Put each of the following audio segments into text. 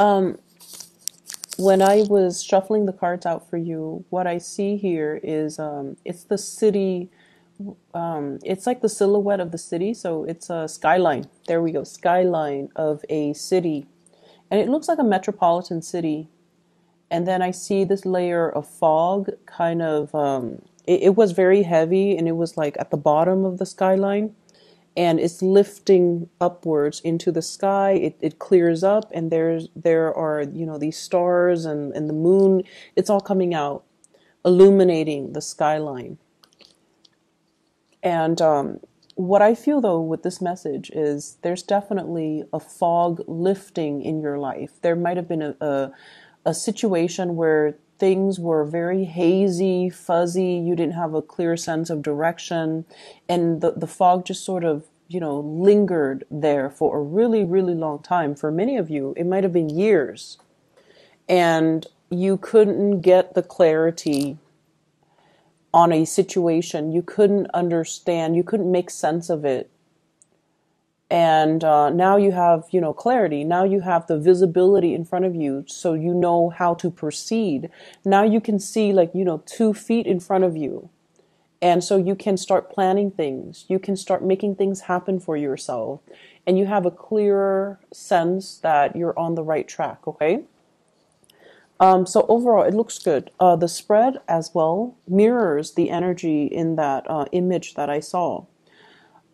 Um, when I was shuffling the cards out for you, what I see here is um, it's the city. Um, it's like the silhouette of the city, so it's a skyline. There we go, skyline of a city, and it looks like a metropolitan city. And then I see this layer of fog, kind of. Um, it, it was very heavy, and it was like at the bottom of the skyline and it's lifting upwards into the sky. It, it clears up, and there's there are you know these stars and, and the moon. It's all coming out, illuminating the skyline. And um, what I feel though with this message is there's definitely a fog lifting in your life. There might have been a, a, a situation where things were very hazy, fuzzy. You didn't have a clear sense of direction. And the, the fog just sort of, you know, lingered there for a really, really long time. For many of you, it might have been years. And you couldn't get the clarity on a situation. You couldn't understand, you couldn't make sense of it and uh, now you have you know clarity. Now you have the visibility in front of you so you know how to proceed. Now you can see like you know two feet in front of you. And so you can start planning things. You can start making things happen for yourself. And you have a clearer sense that you're on the right track okay? Um, so overall it looks good. Uh, the spread as well mirrors the energy in that uh, image that i saw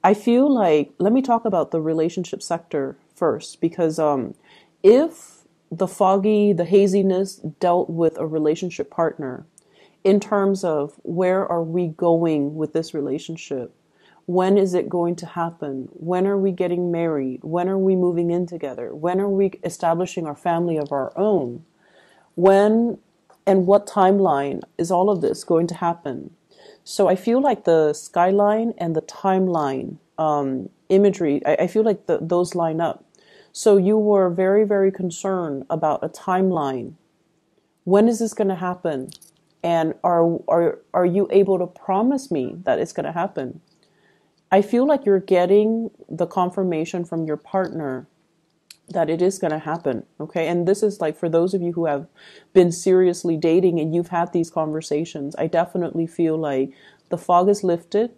I feel like let me talk about the relationship sector first because um, if the foggy, the haziness dealt with a relationship partner in terms of where are we going with this relationship? When is it going to happen? When are we getting married? When are we moving in together? When are we establishing our family of our own? When and what timeline is all of this going to happen? So I feel like the skyline and the timeline um, imagery, I, I, feel like the, those line up. So you were very, very concerned about a timeline. When is this going to happen? And are, are, are you able to promise me that it's going to happen? I feel like you're getting the confirmation from your partner that it is going to happen. Okay. And this is like for those of you who have been seriously dating and you've had these conversations, I definitely feel like the fog is lifted.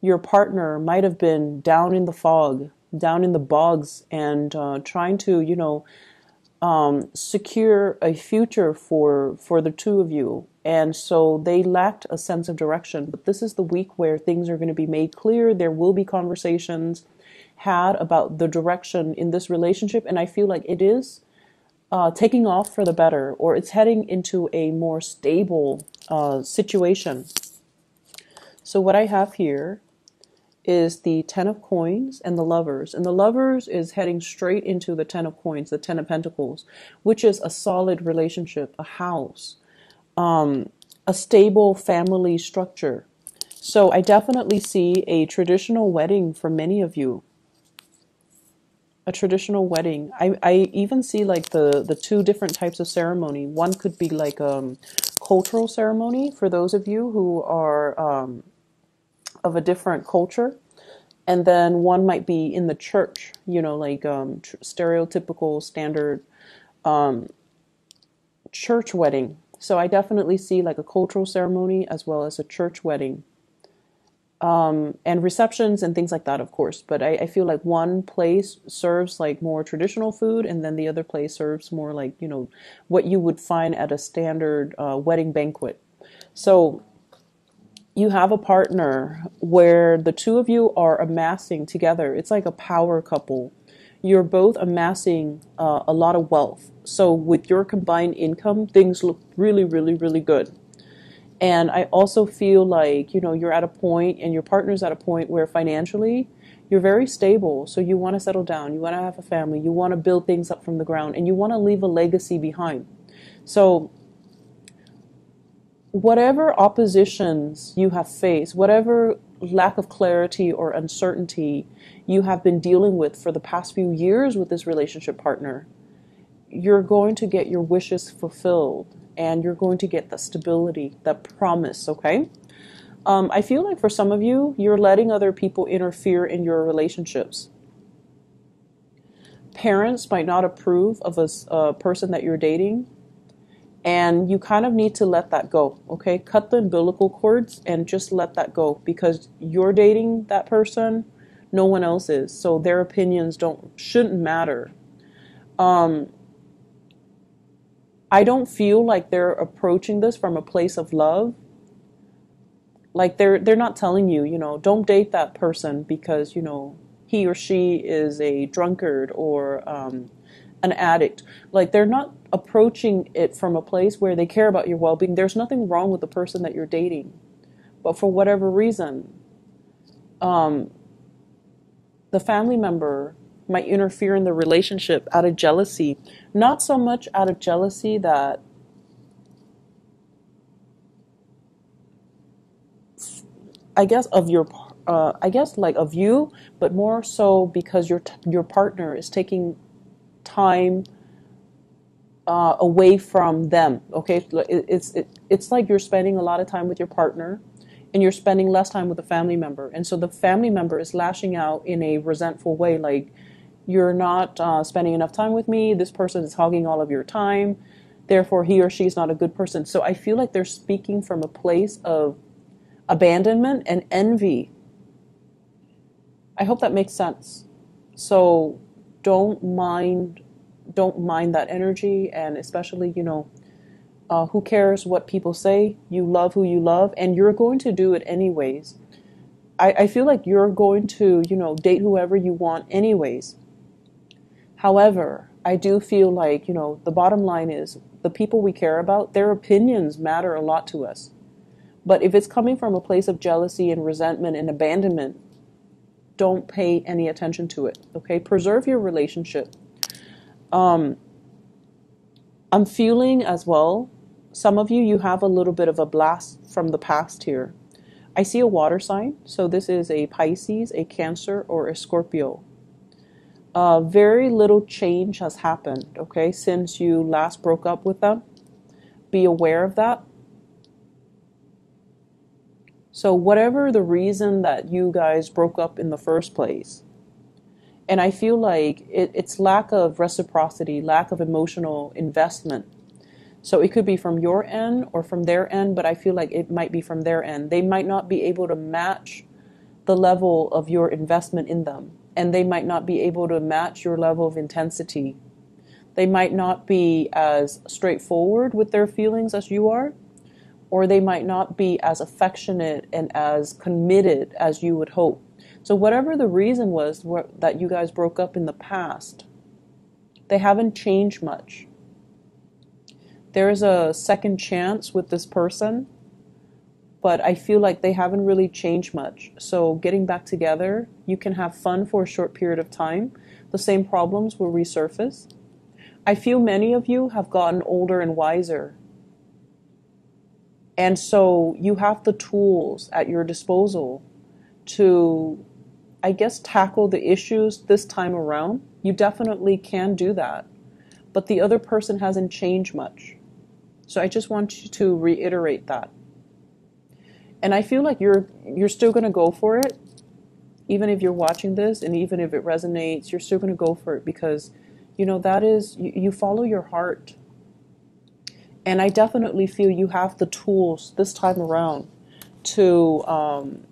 Your partner might have been down in the fog, down in the bogs, and uh, trying to, you know, um, secure a future for for the two of you. And so they lacked a sense of direction. But this is the week where things are going to be made clear. There will be conversations had about the direction in this relationship, and I feel like it is uh, taking off for the better, or it's heading into a more stable uh, situation. So, what I have here is the Ten of Coins and the Lovers. And the Lovers is heading straight into the Ten of Coins, the Ten of Pentacles, which is a solid relationship, a house, um, a stable family structure. So, I definitely see a traditional wedding for many of you a traditional wedding. I, I even see like the, the two different types of ceremony. One could be like um cultural ceremony for those of you who are um, of a different culture. And then one might be in the church, you know, like um, tr- stereotypical standard um, church wedding. So I definitely see like a cultural ceremony as well as a church wedding um, and receptions and things like that, of course. But I, I, feel like one place serves like more traditional food, and then the other place serves more like you know what you would find at a standard uh, wedding banquet. So you have a partner where the two of you are amassing together. It's like a power couple. You're both amassing uh, a lot of wealth. So with your combined income, things look really, really, really good and I also feel like, you know, you're at a point and your partner's at a point where financially you're very stable. So you want to settle down, you want to have a family, you want to build things up from the ground, and you want to leave a legacy behind. So whatever oppositions you have faced, whatever lack of clarity or uncertainty you have been dealing with for the past few years with this relationship partner, you're going to get your wishes fulfilled and you're going to get the stability, that promise, okay? Um, I feel like for some of you, you're letting other people interfere in your relationships. parents might not approve of a, a person that you're dating and you kind of need to let that go okay cut the umbilical cords and just let that go because you're dating that person no one else is so their opinions don't shouldn't matter um, i don't feel like they're approaching this from a place of love like they're they're not telling you you know don't date that person because you know he or she is a drunkard or um, an addict. Like they're not approaching it from a place where they care about your well being. There's nothing wrong with the person that you're dating. But for whatever reason, um, the family member might interfere in the relationship out of jealousy. Not so much out of jealousy that I guess of your uh, I guess like of you, but more so because your your partner is taking time uh, away from them. Okay, it's it, it's like you're spending a lot of time with your partner, and you're spending less time with a family member, and so the family member is lashing out in a resentful way, like you're not uh, spending enough time with me. This person is hogging all of your time. Therefore, he or she is not a good person. So I feel like they're speaking from a place of abandonment and envy. I hope that makes sense. So don't mind don't mind that energy and especially you know uh, who cares what people say you love who you love and you're going to do it anyways I, I feel like you're going to you know date whoever you want anyways however i do feel like you know the bottom line is the people we care about their opinions matter a lot to us but if it's coming from a place of jealousy and resentment and abandonment don't pay any attention to it. Okay, preserve your relationship. Um, I'm feeling as well. Some of you, you have a little bit of a blast from the past here. I see a water sign, so this is a Pisces, a Cancer, or a Scorpio. Uh, very little change has happened, okay, since you last broke up with them. Be aware of that. So, whatever the reason that you guys broke up in the first place, and I feel like it, it's lack of reciprocity, lack of emotional investment. So, it could be from your end or from their end, but I feel like it might be from their end. They might not be able to match the level of your investment in them, and they might not be able to match your level of intensity. They might not be as straightforward with their feelings as you are or they might not be as affectionate and as committed as you would hope. So, whatever the reason was that you guys broke up in the past, they haven't changed much. There's a second chance with this person, but I feel like they haven't really changed much. So, getting back together, you can have fun for a short period of time. The same problems will resurface. I feel many of you have gotten older and wiser and so you have the tools at your disposal to, I guess, tackle the issues this time around. You definitely can do that. But the other person hasn't changed much. So I just want you to reiterate that. And I feel like you're you're still going to go for it even if you're watching this and even if it resonates, you're still going to go for it because you know that is you, you follow your heart and I definitely feel you have the tools this time around to um,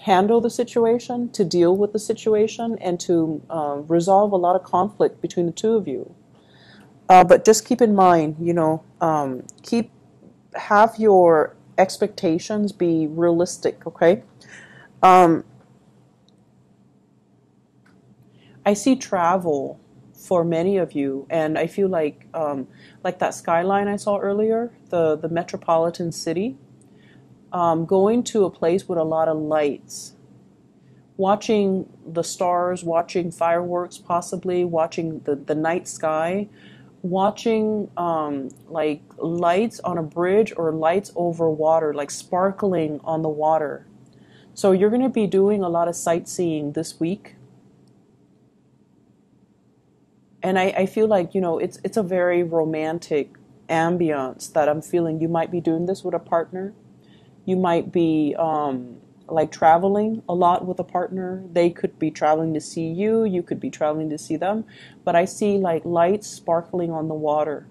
handle the situation, to deal with the situation, and to uh, resolve a lot of conflict between the two of you. Uh, but just keep in mind, you know, um, keep have your expectations be realistic. Okay. Um, I see travel for many of you, and I feel like um, like that skyline I saw earlier, the the metropolitan city, um, going to a place with a lot of lights, watching the stars, watching fireworks, possibly watching the the night sky, watching um, like lights on a bridge or lights over water, like sparkling on the water. So you're going to be doing a lot of sightseeing this week and I, I feel like you know it's it's a very romantic ambiance that I'm feeling. You might be doing this with a partner. You might be um, like traveling a lot with a partner. They could be traveling to see you, you could be traveling to see them, but I see like lights sparkling on the water.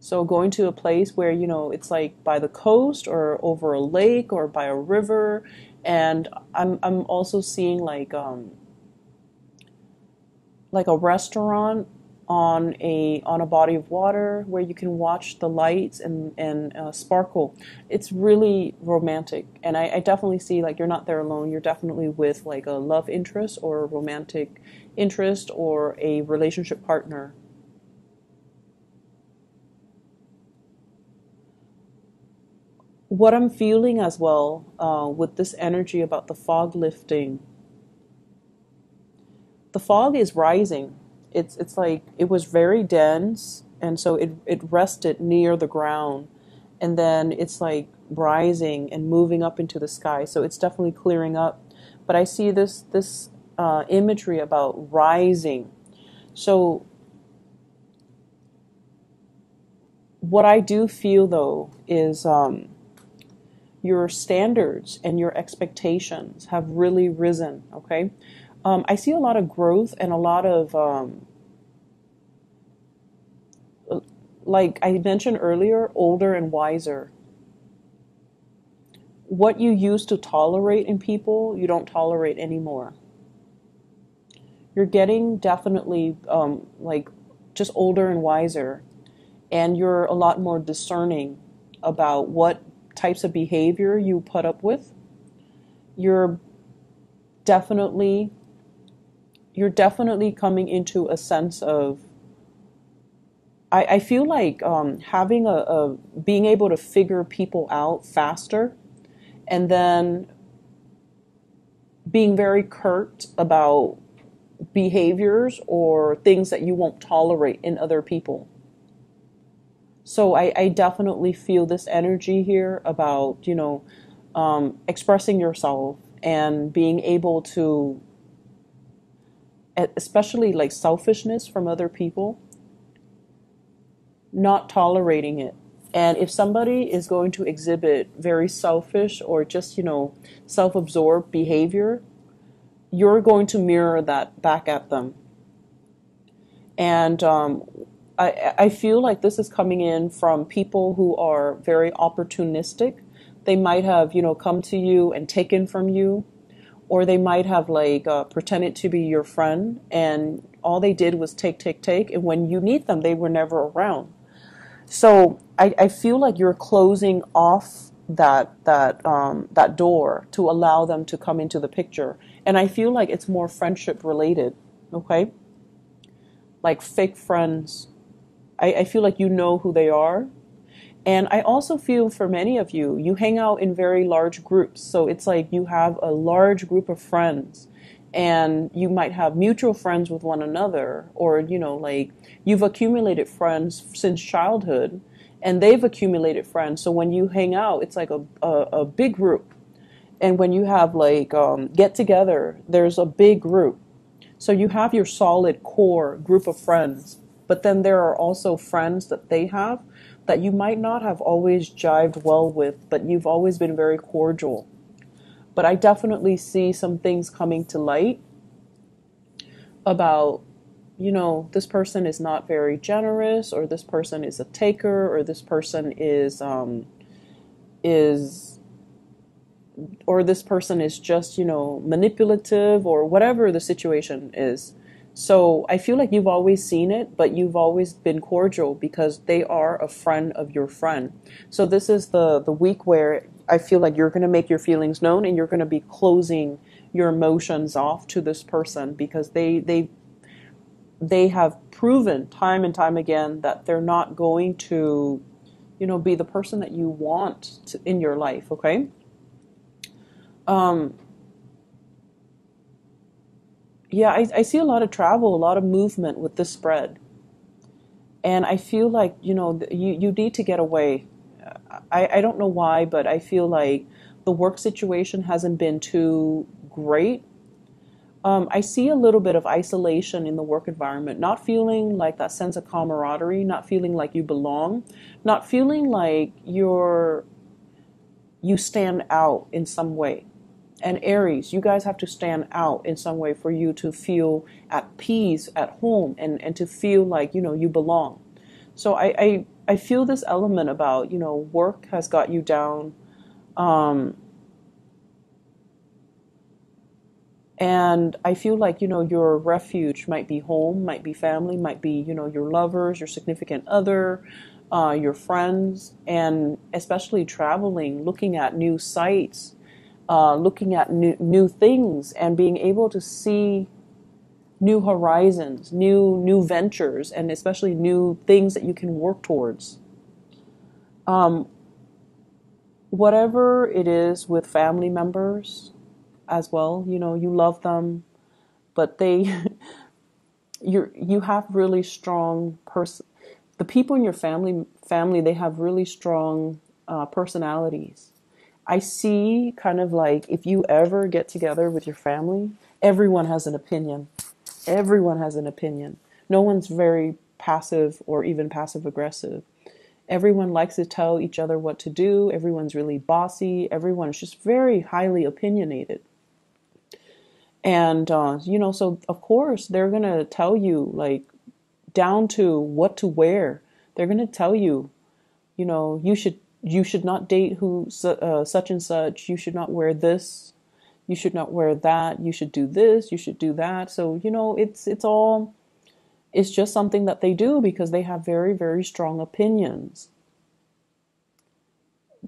So going to a place where, you know, it's like by the coast or over a lake or by a river and I'm I'm also seeing like um like a restaurant on a on a body of water where you can watch the lights and and uh, sparkle. It's really romantic, and I, I, definitely see like you're not there alone. You're definitely with like a love interest or a romantic interest or a relationship partner. What I'm feeling as well uh, with this energy about the fog lifting. The fog is rising it's it's like it was very dense and so it it rested near the ground. And then it's like rising and moving up into the sky so it's definitely clearing up. But i see this this uh, imagery about rising. So what i do feel though is um, your standards and your expectations have really risen okay um, I see a lot of growth and a lot of, um, like I mentioned earlier, older and wiser. What you used to tolerate in people, you don't tolerate anymore. You're getting definitely um, like just older and wiser, and you're a lot more discerning about what types of behavior you put up with. You're definitely you're definitely coming into a sense of I, I feel like um, having a, a being able to figure people out faster and then being very curt about behaviors or things that you won't tolerate in other people. So I, I definitely feel this energy here about, you know, um, expressing yourself and being able to especially like selfishness from other people, not tolerating it. And if somebody is going to exhibit very selfish or just, you know, self absorbed behavior, you're going to mirror that back at them. And um, I, I feel like this is coming in from people who are very opportunistic. They might have, you know, come to you and taken from you or they might have like uh, pretended to be your friend and all they did was take take take and when you need them they were never around. So i, I feel like you're closing off that that um, that door to allow them to come into the picture. And i feel like it's more friendship related okay? Like fake friends. I, I feel like you know who they are and I also feel for many of you, you hang out in very large groups. So it's like you have a large group of friends and you might have mutual friends with one another or you know like you've accumulated friends since childhood and they've accumulated friends. So when you hang out it's like a, a, a big group. And when you have like um, get together there's a big group. So you have your solid core group of friends but then there are also friends that they have that you might not have always jived well with, but you've always been very cordial. But I definitely see some things coming to light about, you know, this person is not very generous, or this person is a taker, or this person is, um, is, or this person is just, you know, manipulative, or whatever the situation is so I feel like you've always seen it, but you've always been cordial because they are a friend of your friend. So this is the the week where I feel like you're going to make your feelings known and you're going to be closing your emotions off to this person because they they they have proven time and time again that they're not going to you know be the person that you want to, in your life, okay? Um yeah, I, I see a lot of travel, a lot of movement with this spread. And I feel like, you know, you, you need to get away. I, I don't know why, but I feel like the work situation hasn't been too great. Um, I see a little bit of isolation in the work environment, not feeling like that sense of camaraderie, not feeling like you belong, not feeling like you're you stand out in some way. And Aries, you guys have to stand out in some way for you to feel at peace at home and, and to feel like, you know, you belong. So I, I, I feel this element about, you know, work has got you down. Um, and I feel like, you know, your refuge might be home, might be family, might be, you know, your lovers, your significant other, uh, your friends, and especially traveling, looking at new sites, uh, looking at new, new things, and being able to see new horizons, new new ventures, and especially new things that you can work towards. Um, whatever it is with family members as well, you know, you love them, but they you you have really strong person the people in your family family they have really strong uh, personalities. I see kind of like if you ever get together with your family, everyone has an opinion. Everyone has an opinion. No one's very passive or even passive aggressive. Everyone likes to tell each other what to do. Everyone's really bossy. Everyone's just very highly opinionated. And, uh, you know, so of course they're going to tell you, like, down to what to wear. They're going to tell you, you know, you should you should not date who uh, such and such. You should not wear this. You should not wear that. You should do this. You should do that. So you know, it's it's all it's just something that they do because they have very very strong opinions.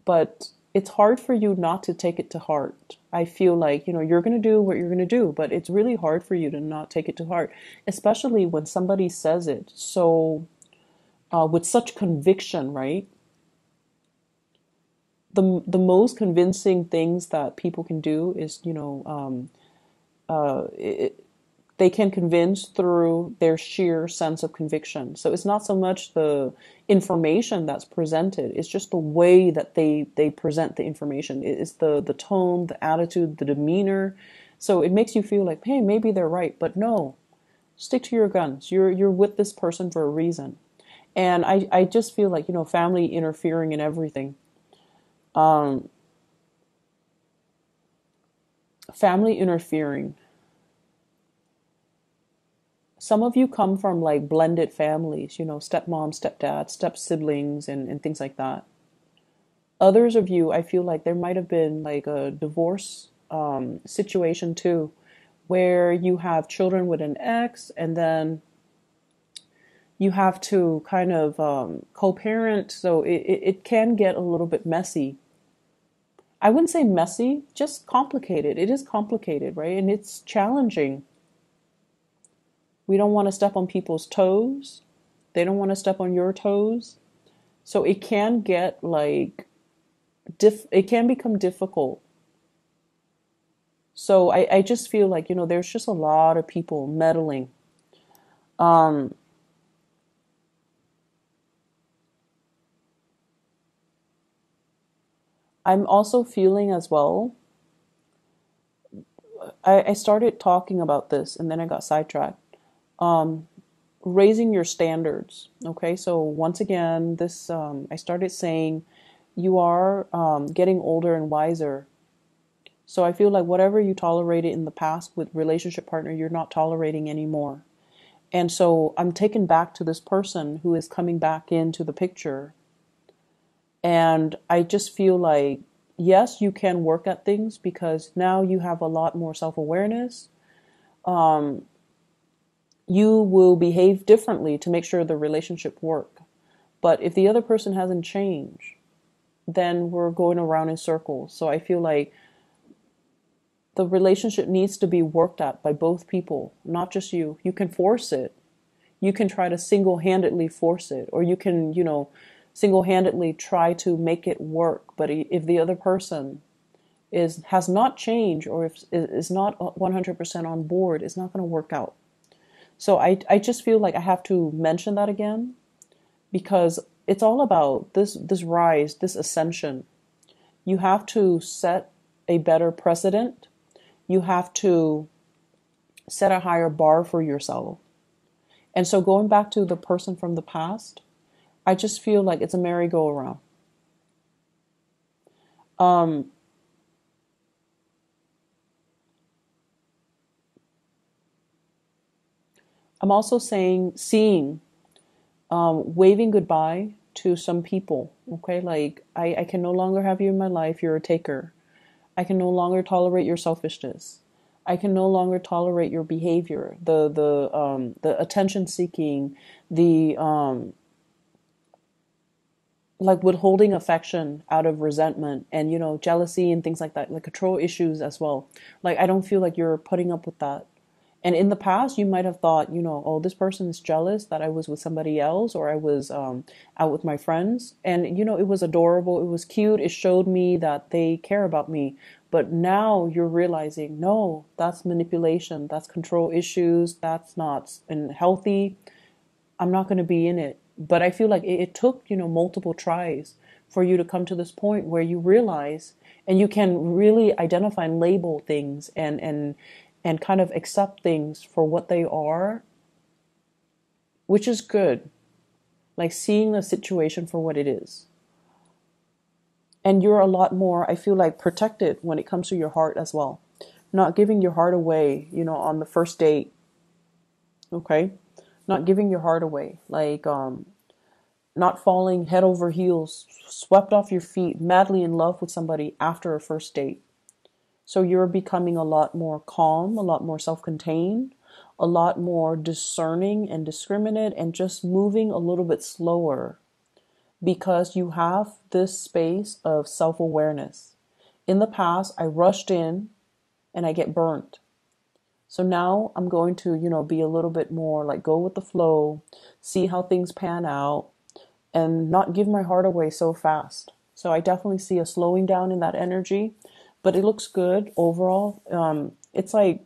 But it's hard for you not to take it to heart. I feel like, you know, you're going to do what you're going to do, but it's really hard for you to not take it to heart, especially when somebody says it so uh, with such conviction, right? The, the most convincing things that people can do is, you know, um, uh, it, they can convince through their sheer sense of conviction. So it's not so much the information that's presented, it's just the way that they, they present the information. It's the, the tone, the attitude, the demeanor. So it makes you feel like, hey, maybe they're right, but no. Stick to your guns. You're you're with this person for a reason. And I, I just feel like, you know, family interfering in everything. Um, family interfering some of you come from like blended families, you know, stepmom, stepdad, step siblings, and, and things like that. Others of you, I feel like there might have been like a divorce um, situation too, where you have children with an ex, and then you have to kind of um, co-parent. So it, it, it can get a little bit messy. I wouldn't say messy, just complicated. It is complicated, right? And it's challenging we don't want to step on people's toes. They don't want to step on your toes. So it can get like diff it can become difficult. So I, I just feel like, you know, there's just a lot of people meddling. Um I'm also feeling as well. I, I started talking about this and then I got sidetracked um, raising your standards. Okay, so once again, this um, I started saying you are um, getting older and wiser. So I feel like whatever you tolerated in the past with relationship partner, you're not tolerating anymore. And so I'm taken back to this person who is coming back into the picture. And I just feel like, yes, you can work at things because now you have a lot more self awareness. Um, you will behave differently to make sure the relationship work. But if the other person hasn't changed, then we're going around in circles. So I feel like the relationship needs to be worked at by both people, not just you. You can force it. You can try to single-handedly force it or you can, you know, single-handedly try to make it work, but if the other person is has not changed or if is not 100% on board, it's not going to work out. So I, I just feel like I have to mention that again because it's all about this, this rise, this ascension. You have to set a better precedent. You have to set a higher bar for yourself. And so going back to the person from the past, I just feel like it's a merry-go-round. Um, I'm also saying, seeing, um, waving goodbye to some people. Okay, like I, I can no longer have you in my life. You're a taker. I can no longer tolerate your selfishness. I can no longer tolerate your behavior, the the um, the attention seeking, the um, like withholding affection out of resentment and you know jealousy and things like that, like control issues as well. Like I don't feel like you're putting up with that. And in the past, you might have thought, you know, oh, this person is jealous that I was with somebody else or I was um, out with my friends. And, you know, it was adorable. It was cute. It showed me that they care about me. But now you're realizing, no, that's manipulation. That's control issues. That's not healthy. I'm not going to be in it. But I feel like it, it took, you know, multiple tries for you to come to this point where you realize and you can really identify and label things and and and kind of accept things for what they are, which is good. Like seeing the situation for what it is. And you're a lot more, I feel like, protected when it comes to your heart as well. Not giving your heart away, you know, on the first date. Okay? Not giving your heart away. Like, um, not falling head over heels, swept off your feet, madly in love with somebody after a first date so you're becoming a lot more calm, a lot more self contained, a lot more discerning and discriminate, and just moving a little bit slower because you have this space of self awareness. In the past, I rushed in and I get burnt. So now I'm going to, you know, be a little bit more like go with the flow, see how things pan out, and not give my heart away so fast. So I definitely see a slowing down in that energy but it looks good overall. Um, it's like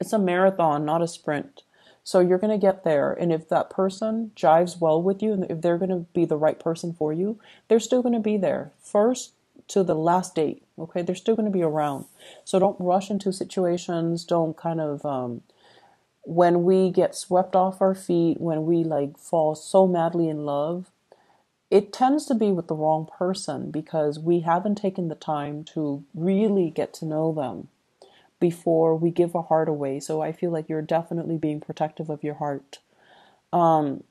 it's a marathon, not a sprint. So you're going to get there. And if that person jives well with you and if they're going to be the right person for you, they're still going to be there first to the last date. Okay. They're still going to be around. So don't rush into situations. Don't kind of, um, when we get swept off our feet, when we like fall so madly in love, it tends to be with the wrong person because we haven't taken the time to really get to know them before we give our heart away. So I feel like you're definitely being protective of your heart. Um,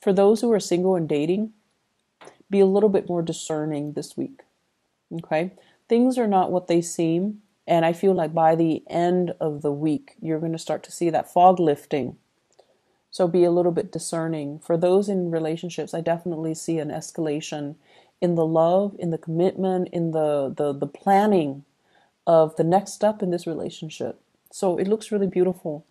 for those who are single and dating, be a little bit more discerning this week. Okay? Things are not what they seem. And I feel like by the end of the week, you're going to start to see that fog lifting so be a little bit discerning. For those in relationships, I definitely see an escalation in the love, in the commitment, in the the, the planning of the next step in this relationship. So it looks really beautiful.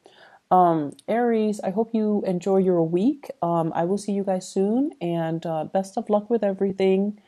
Um, Aries, I hope you enjoy your week. Um, I will see you guys soon, and uh, best of luck with everything.